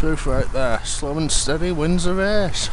Truth right there. Slow and steady wins the race.